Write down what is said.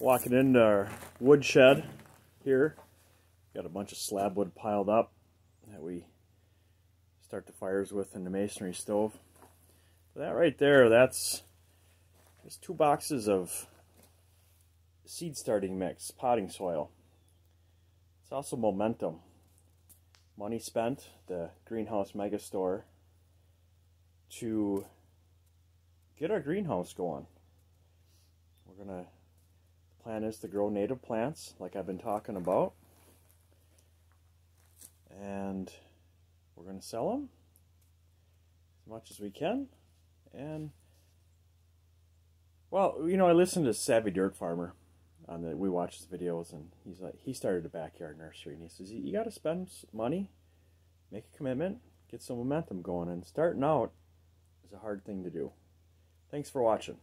walking into our wood shed here. Got a bunch of slab wood piled up that we start the fires with in the masonry stove. But that right there, that's there's two boxes of seed starting mix, potting soil. It's also momentum. Money spent, the Greenhouse Mega Store, to get our greenhouse going. We're gonna plan is to grow native plants like I've been talking about. And we're going to sell them as much as we can. And, well, you know, I listened to Savvy Dirt Farmer on the, we watch his videos and he's like, he started a backyard nursery and he says, you got to spend money, make a commitment, get some momentum going. And starting out is a hard thing to do. Thanks for watching.